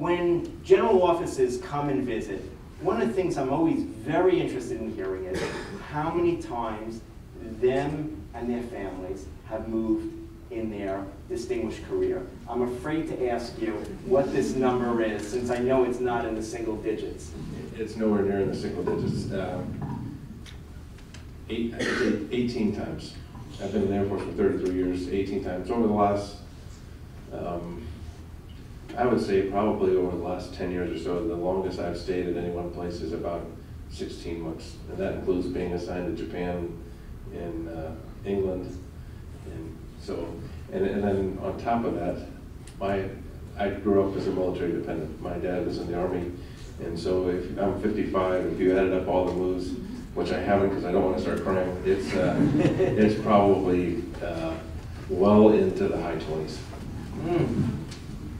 when general offices come and visit, one of the things I'm always very interested in hearing is how many times them and their families have moved in their distinguished career. I'm afraid to ask you what this number is, since I know it's not in the single digits. It's nowhere near in the single digits. Um, Eight, I think eighteen times. I've been in the Air Force for thirty-three years, eighteen times. Over the last, I would say probably over the last ten years or so, the longest I've stayed at any one place is about sixteen months. And that includes being assigned to Japan, in uh, England, and so, and, and then on top of that, my, I grew up as a military dependent. My dad was in the army, and so if, I'm fifty-five, if you added up all the moves, which I haven't because I don't want to start crying, it's, uh, it's probably, uh, well into the high twenties. Hmm.